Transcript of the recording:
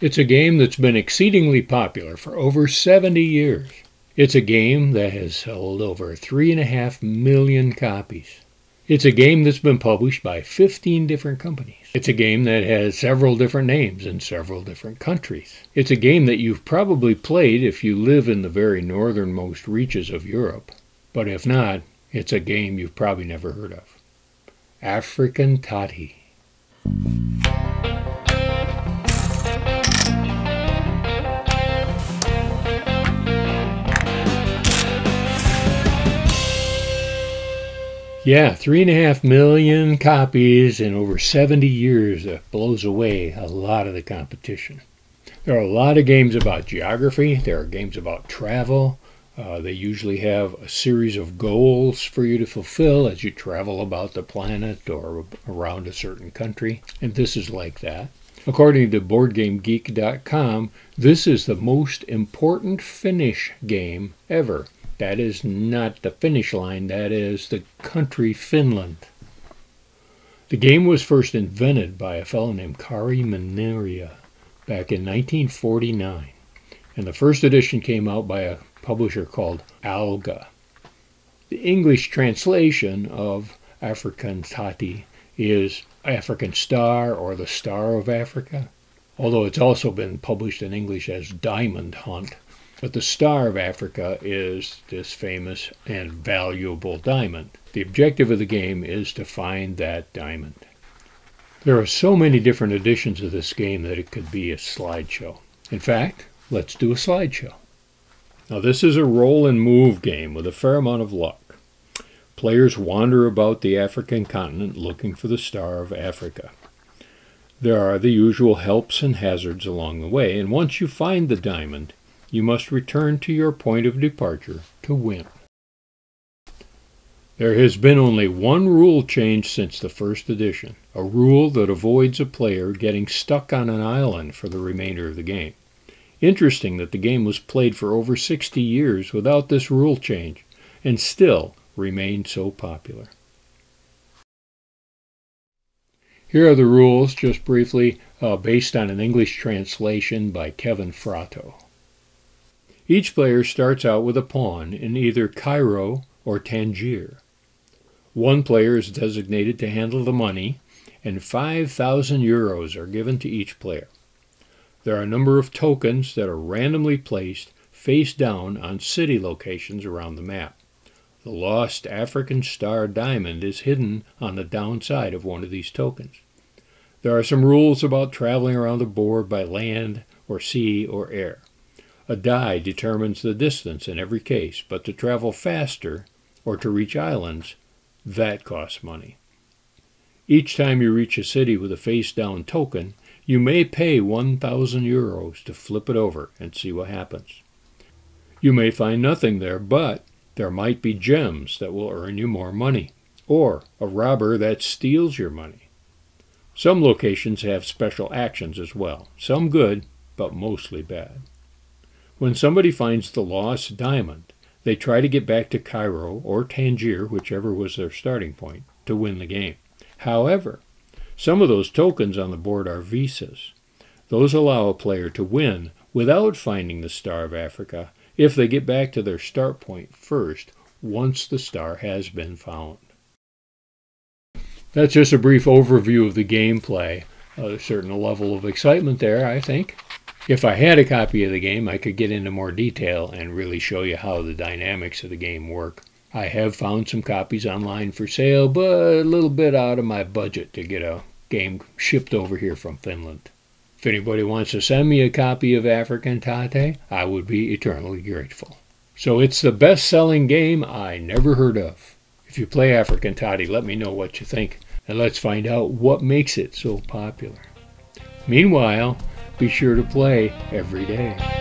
It's a game that's been exceedingly popular for over 70 years. It's a game that has sold over 3.5 million copies. It's a game that's been published by 15 different companies. It's a game that has several different names in several different countries. It's a game that you've probably played if you live in the very northernmost reaches of Europe. But if not, it's a game you've probably never heard of. Afrikan Tahti. Yeah, three and a half million copies in over 70 years. That blows away a lot of the competition. There are a lot of games about geography. There are games about travel. Uh, they usually have a series of goals for you to fulfill as you travel about the planet or around a certain country. And this is like that. According to BoardGameGeek.com, this is the most important Finnish game ever. That is not the finish line, that is the country Finland. The game was first invented by a fellow named Kari Mannerla back in 1949, and the first edition came out by a publisher called Alga. The English translation of Afrikan Tahti is African Star or the Star of Africa, although it's also been published in English as Diamond Hunt but the star of Africa is this famous and valuable diamond. The objective of the game is to find that diamond. There are so many different editions of this game that it could be a slideshow. In fact, let's do a slideshow. Now, this is a roll and move game with a fair amount of luck. Players wander about the African continent looking for the Star of Africa. There are the usual helps and hazards along the way, and once you find the diamond, you must return to your point of departure to win. There has been only one rule change since the first edition, a rule that avoids a player getting stuck on an island for the remainder of the game. Interesting that the game was played for over 60 years without this rule change, and still remained so popular. Here are the rules, just briefly, uh, based on an English translation by Kevin Fratto. Each player starts out with a pawn in either Cairo or Tangier. One player is designated to handle the money, and 5,000 euros are given to each player. There are a number of tokens that are randomly placed face down on city locations around the map. The lost African star diamond is hidden on the downside of one of these tokens. There are some rules about traveling around the board by land or sea or air. A die determines the distance in every case, but to travel faster or to reach islands, that costs money. Each time you reach a city with a face down token, you may pay 1,000 euros to flip it over and see what happens. You may find nothing there, but there might be gems that will earn you more money, or a robber that steals your money. Some locations have special actions as well, some good, but mostly bad. When somebody finds the lost diamond, they try to get back to Cairo or Tangier, whichever was their starting point, to win the game. However, some of those tokens on the board are visas. Those allow a player to win without finding the Star of Africa if they get back to their start point first once the star has been found. That's just a brief overview of the gameplay. A certain level of excitement there, I think. If I had a copy of the game, I could get into more detail and really show you how the dynamics of the game work. I have found some copies online for sale, but a little bit out of my budget to get a game shipped over here from Finland. If anybody wants to send me a copy of Afrikan Tahti, I would be eternally grateful. So it's the best selling game I never heard of. If you play Afrikan Tahti, let me know what you think, and let's find out what makes it so popular. Meanwhile, be sure to play every day.